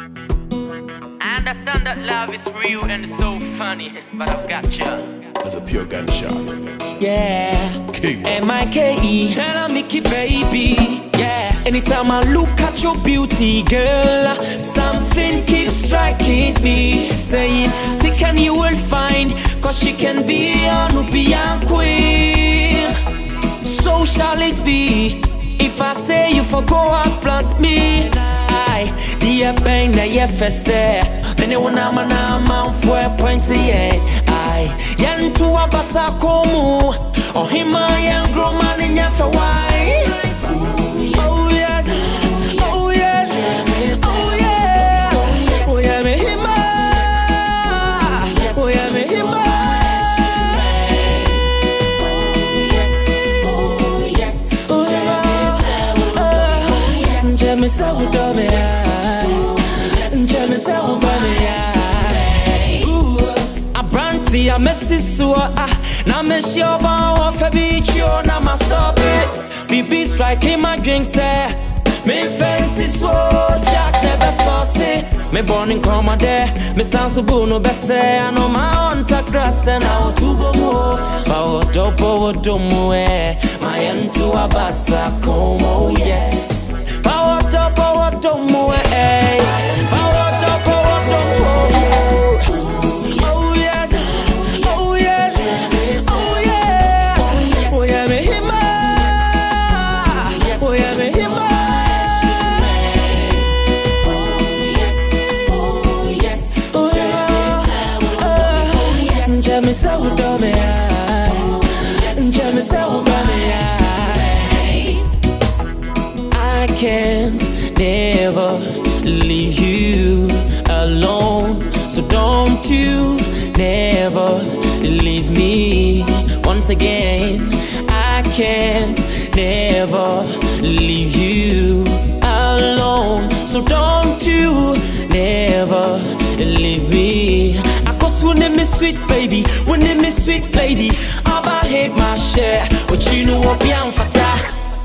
I understand that love is real and it's so funny, but I've got you. As a pure gunshot. Yeah. M-I-K-E, and I'm Mickey baby. Yeah. Anytime I look at your beauty, girl, something keeps striking me. Saying, seek and you will find, cause she can be a Nubian queen. So shall it be. If I say you for go out plus me, I yɛbɛn na yɛfɛ sɛ nene wo nama na amanfo ɛpɔnte yɛn ae yɛnto abasa kɔ mu ɔhema oh, yɛn Abranti a mesi suwa ah Na meshi oba ofe bicho na ma stop it BB striking my drink say Me fancy so Jack never saucy. Me born in coma there Me sound so no bese I know my own grass and I tubo mo Ba o dobo o domo eh. My into a basa can't never leave you alone. So don't you never leave me. Once again, I can't never leave you alone. So don't you never leave me. I cause when me sweet baby, when me sweet lady, I hate my share. But you know what, fata.